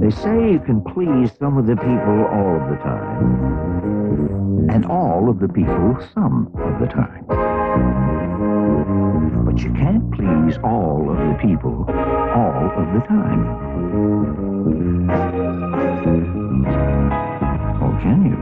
They say you can please some of the people all of the time, and all of the people some of the time. But you can't please all of the people all of the time. Or can you?